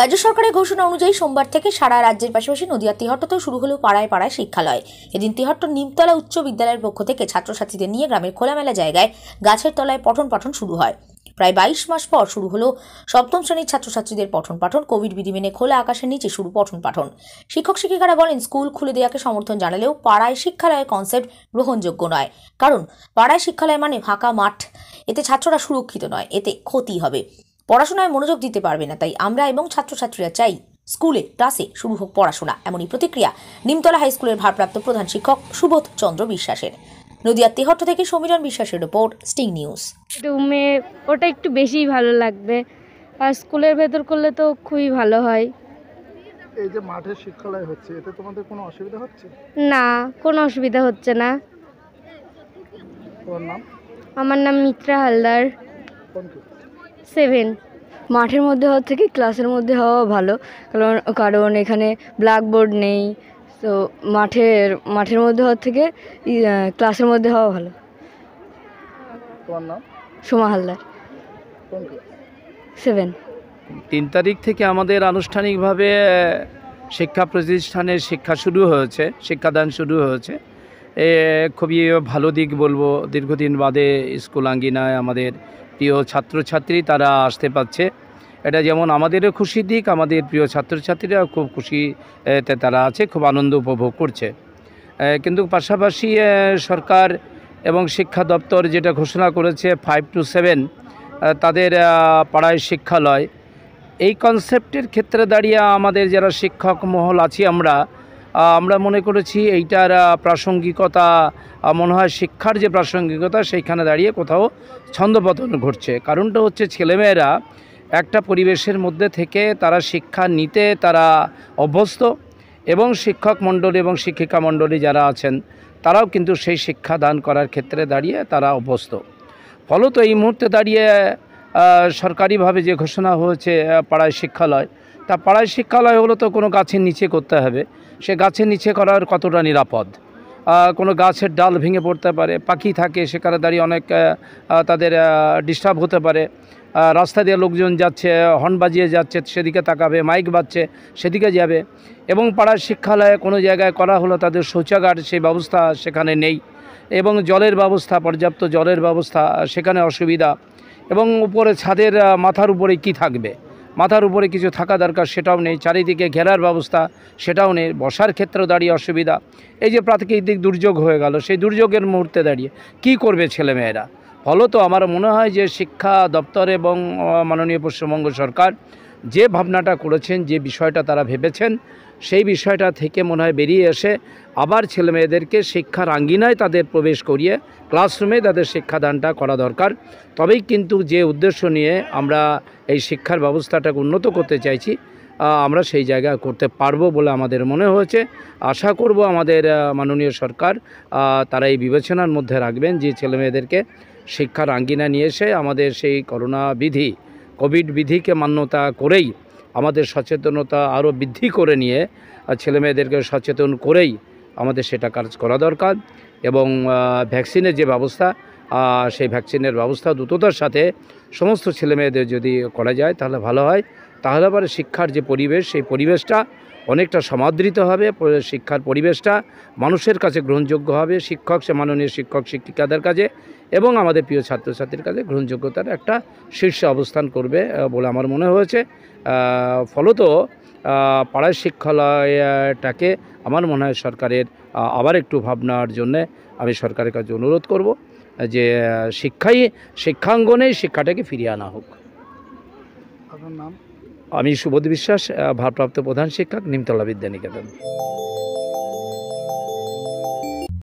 রাজ্য সরকারের ঘোষণা অনুযায়ী সোমবার থেকে সারা রাজ্যের পাশাপাশি নদিয়া তিহট্টতেও শুরু হলো পাড়ায় পাড়ায় শিক্ষালয়। এদিন তিহট্ট নিমতলা উচ্চ বিদ্যালয়ের পক্ষ থেকে ছাত্রছাত্রীদের নিয়ে গ্রামের খোলামেলা জায়গায় গাছের তলায় পঠন পাঠন শুরু হয়। প্রায় বাইশ মাস পর শুরু হলো সপ্তম শ্রেণির ছাত্রছাত্রীদের পঠন পাঠন, কোভিড বিধি মেনে খোলা আকাশের নিচে শুরু পঠন পাঠন। শিক্ষক শিক্ষিকারা বলেন, স্কুল খুলে দেওয়াকে সমর্থন জানালেও পাড়ায় শিক্ষালয়ের কনসেপ্ট গ্রহণযোগ্য নয়। কারণ, পাড়ায় শিক্ষালয় মানে ফাঁকা মাঠ। এতে ছাত্ররা সুরক্ষিত নয়, এতে ক্ষতি হবে। পড়াশোনায় মনোযোগ দিতে পারবে না তাই আমরা এবং ছাত্রছাত্রীরা চাই স্কুলে ক্লাসে শুরু হোক পড়াশোনা। এমনই প্রতিক্রিয়া নিমতলা হাই স্কুলের ভারপ্রাপ্ত প্রধান শিক্ষক সুবোধ চন্দ্র বিশ্বাসের। নদিয়ার তেহট্ট থেকে সমীরণ বিশ্বাসের রিপোর্ট স্টিং নিউজ। রুমে ওটা একটু বেশিই ভালো লাগবে। আর স্কুলের ভেতর করলে তো খুবই ভালো হয়। এই যে মাঠের শিক্ষালয় হচ্ছে এতে তোমাদের কোনো অসুবিধা হচ্ছে? না কোনো অসুবিধা হচ্ছে না। তোমার নাম? আমার নাম মিত্রা হালদার। কোন কি সেভেন। মাঠের মধ্যে হওয়ার থেকে ক্লাসের মধ্যে হওয়া ভালো কারণ কারণ এখানে ব্ল্যাকবোর্ড নেই তো মাঠের মাঠের মধ্যে হওয়ার থেকে ক্লাসের মধ্যে হওয়া ভালো। তোমার নাম? সোমা হালদার। সেভেন। তিন তারিখ থেকে আমাদের আনুষ্ঠানিকভাবে শিক্ষা প্রতিষ্ঠানের শিক্ষা শুরু হয়েছে শিক্ষাদান শুরু হয়েছে। এ খুবই ভালো দিক বলব দীর্ঘদিন বাদে স্কুল আঙ্গিনায় আমাদের প্রিয় ছাত্রছাত্রী তারা আসতে পারছে। এটা যেমন আমাদেরও খুশি দিক, আমাদের প্রিয় ছাত্রছাত্রীরা খুব খুশিতে তারা আছে, খুব আনন্দ উপভোগ করছে। কিন্তু পাশাপাশি সরকার এবং শিক্ষা দপ্তর যেটা ঘোষণা করেছে ফাইভ টু সেভেন তাদের পাড়ায় শিক্ষালয়, এই কনসেপ্টের ক্ষেত্রে দাঁড়িয়ে আমাদের যারা শিক্ষক মহল আছি আমরা আমরা মনে করেছি এইটার প্রাসঙ্গিকতা মনে হয় শিক্ষার যে প্রাসঙ্গিকতা সেইখানে দাঁড়িয়ে কোথাও ছন্দপতন ঘটছে। কারণটা হচ্ছে ছেলেমেয়েরা একটা পরিবেশের মধ্যে থেকে তারা শিক্ষা নিতে তারা অভ্যস্ত এবং শিক্ষক মণ্ডলী এবং শিক্ষিকা মণ্ডলী যারা আছেন, তারাও কিন্তু সেই শিক্ষা দান করার ক্ষেত্রে দাঁড়িয়ে তারা অভ্যস্ত। ফলত এই মুহূর্তে দাঁড়িয়ে সরকারিভাবে যে ঘোষণা হয়েছে পাড়ায় শিক্ষালয়, তা পাড়ায় শিক্ষালয় হলো তো কোনো গাছের নিচে করতে হবে। সে গাছের নিচে করার কতটা নিরাপদ। কোনো গাছের ডাল ভেঙে পড়তে পারে, পাখি থাকে, সেখানে দাঁড়িয়ে অনেক তাদের ডিস্টার্ব হতে পারে। রাস্তা দিয়ে লোকজন যাচ্ছে, হর্ন বাজিয়ে যাচ্ছে, সেদিকে তাকাবে মাইক বাজছে, সেদিকে যাবে। এবং পাড়ার শিক্ষালয়ে কোনো জায়গায় করা হলো তাদের শৌচাগার, সেই ব্যবস্থা সেখানে নেই। এবং জলের ব্যবস্থা, পর্যাপ্ত জলের ব্যবস্থা, সেখানে অসুবিধা। এবং উপরে ছাদের মাথার উপরে কি থাকবে? মাথার উপরে কিছু থাকা দরকার সেটাও নেই। চারিদিকে ঘেরার ব্যবস্থা সেটাও নেই। বসার ক্ষেত্রেও দাঁড়িয়ে অসুবিধা। এই যে প্রাকৃতিক দুর্যোগ হয়ে গেল, সেই দুর্যোগের মুহূর্তে দাঁড়িয়ে কি করবে ছেলেমেয়েরা? ফলত আমার মনে হয় যে শিক্ষা দপ্তর এবং মাননীয় পশ্চিমবঙ্গ সরকার যে ভাবনাটা করেছেন, যে বিষয়টা তারা ভেবেছেন সেই বিষয়টা থেকে মনে হয় বেরিয়ে এসে আবার ছেলেমেয়েদেরকে শিক্ষার আঙ্গিনায় তাদের প্রবেশ করিয়ে ক্লাসরুমে তাদের শিক্ষাদানটা করা দরকার। তবেই কিন্তু যে উদ্দেশ্য নিয়ে আমরা এই শিক্ষার ব্যবস্থাটাকে উন্নত করতে চাইছি আমরা সেই জায়গা করতে পারব বলে আমাদের মনে হয়েছে। আশা করব আমাদের মাননীয় সরকার তারা এই বিবেচনার মধ্যে রাখবেন যে ছেলেমেয়েদেরকে শিক্ষার আঙ্গিনা নিয়ে এসে আমাদের সেই করোনা বিধি, কোভিড বিধিকে মান্যতা করেই আমাদের সচেতনতা আরও বৃদ্ধি করে নিয়ে ছেলেমেয়েদেরকে সচেতন করেই আমাদের সেটা কাজ করা দরকার। এবং ভ্যাকসিনের যে ব্যবস্থা সেই ভ্যাকসিনের ব্যবস্থা দ্রুততার সাথে সমস্ত ছেলেমেয়েদের যদি করা যায়, তাহলে ভালো হয়। তাহলে আবার শিক্ষার যে পরিবেশ, সেই পরিবেশটা অনেকটা সমাদৃত হবে শিক্ষার পরিবেশটা, মানুষের কাছে গ্রহণযোগ্য হবে, শিক্ষক, সে মাননীয় শিক্ষক, শিক্ষিকাদের কাছে এবং আমাদের প্রিয় ছাত্রছাত্রীর কাছে গ্রহণযোগ্যতার একটা শীর্ষে অবস্থান করবে বলে আমার মনে হয়েছে। ফলত পাড়ায় শিক্ষালয়টাকে আমার মনে হয় সরকারের আবার একটু ভাবনার জন্যে আমি সরকারের কাছে অনুরোধ করব, যে শিক্ষাই, শিক্ষাঙ্গনেই শিক্ষাটাকে ফিরিয়ে আনা হোক। আপনার নাম? আমি সুবোধ বিশ্বাস ভারপ্রাপ্ত প্রধান শিক্ষক নিমতলা বিদ্যানিকেতন।